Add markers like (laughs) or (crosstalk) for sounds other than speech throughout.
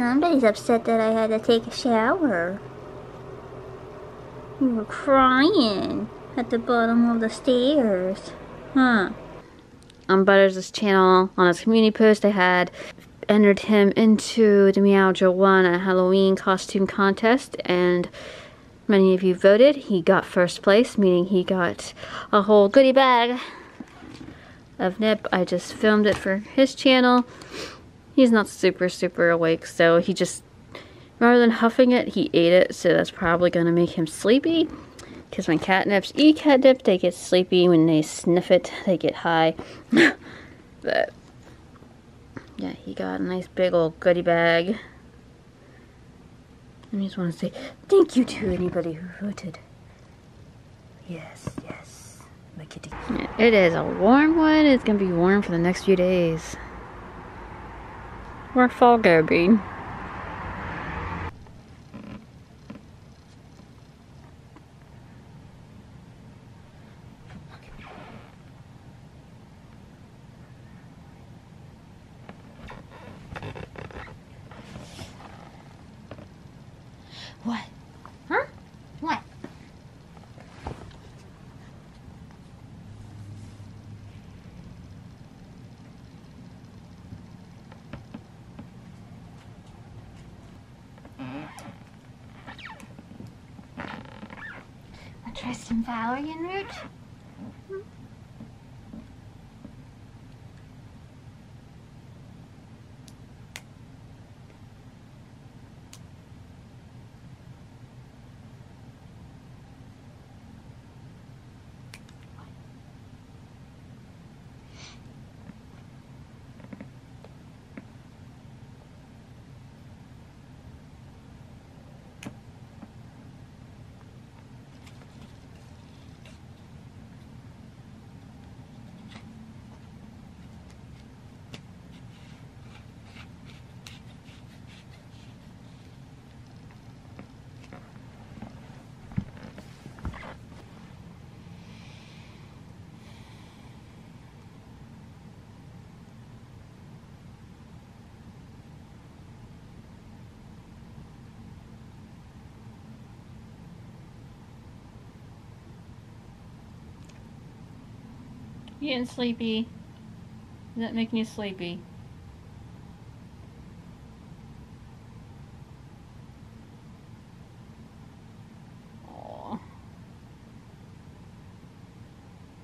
Somebody's upset that I had to take a shower. You were crying at the bottom of the stairs. Huh. On Butters' channel, on his community post, I had entered him into the Meowijuana Halloween costume contest and many of you voted. He got first place, meaning he got a whole goodie bag of nip. I just filmed it for his channel. He's not super, super awake, so he just, rather than huffing it, he ate it, so that's probably going to make him sleepy. Because when catnips eat catnip, they get sleepy. When they sniff it, they get high. (laughs) but, yeah, he got a nice big old goodie bag. I just want to say thank you to anybody who voted. Yes, yes, my kitty. It is a warm one. It's going to be warm for the next few days. Where fall go, Bean? What? Some valerian root. You getting sleepy? Is that making you sleepy?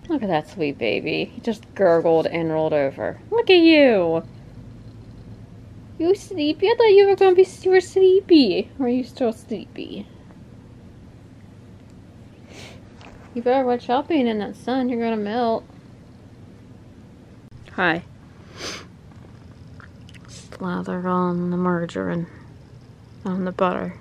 Look at that sweet baby. He just gurgled and rolled over. Look at you! You sleepy? I thought you were gonna be were sleepy. Are you still sleepy? You better watch out being in that sun. You're gonna melt. Hi. Slather on the margarine on the butter.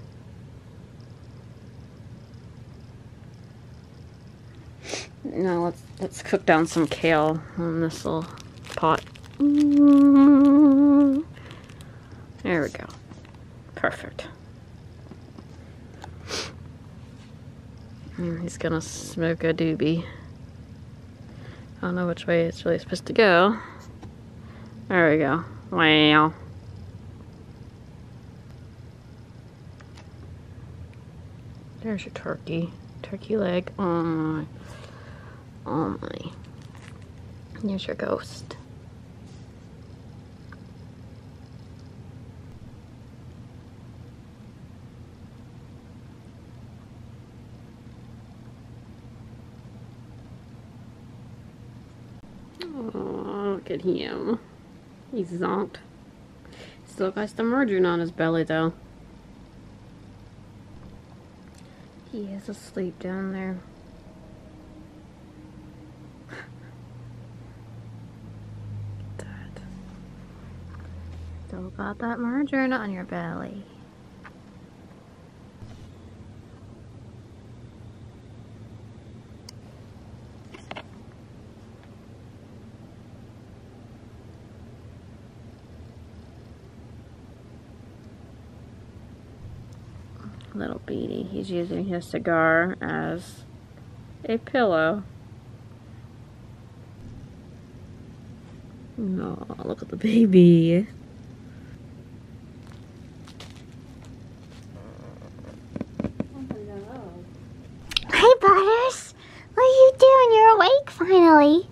Now let's let's cook down some kale on this little pot. There we go. Perfect. And he's gonna smoke a doobie. I don't know which way it's really supposed to go. There we go. Wow. There's your turkey. Turkey leg. Oh my. Oh my. Here's your ghost. Oh, look at him. He's zonked. Still got some margarine on his belly though. He is asleep down there. (laughs) Still got that margarine on your belly. little beady. He's using his cigar as a pillow. Oh, look at the baby. Hey, Butters. What are you doing? You're awake finally.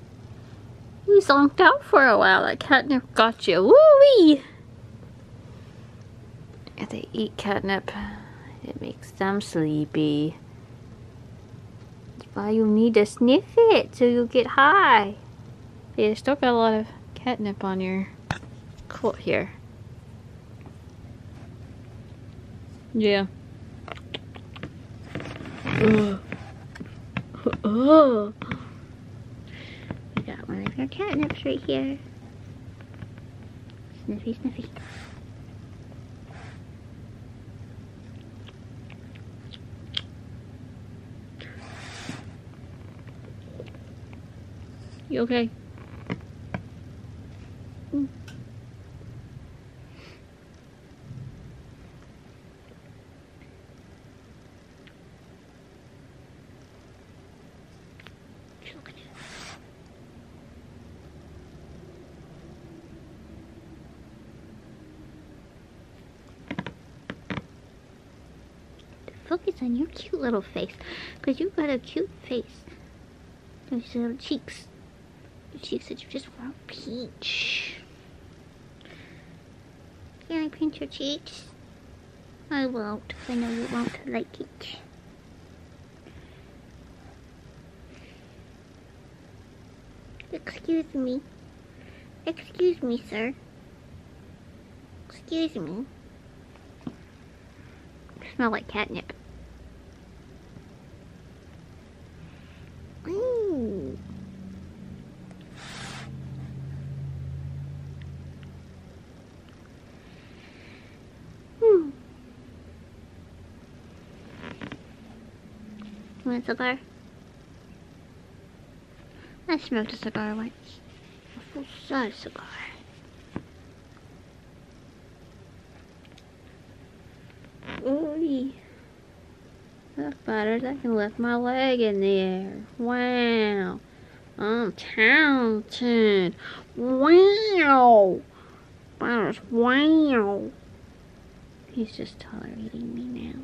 You zonked out for a while. That catnip got you. Woo-wee! They eat catnip it makes them sleepy. That's why you need to sniff it so you get high. Yeah, you still got a lot of catnip on your coat here. Yeah. Ugh. Oh. We got one of your catnips right here. Sniffy, sniffy. You okay? Mm. Focus on your cute little face, because you've got a cute face. Those little cheeks. Cheeks that you just want peach. Can I pinch your cheeks? I won't, I know you won't like it. Excuse me. Excuse me, sir. Excuse me. smell like catnip. Ooh. Hmm. A cigar? I smoked a cigar once. A full size cigar. Ooh. Look, butters, I can lift my leg in the air. Wow. I'm talented. Wow. Butters, wow. He's just tolerating me now.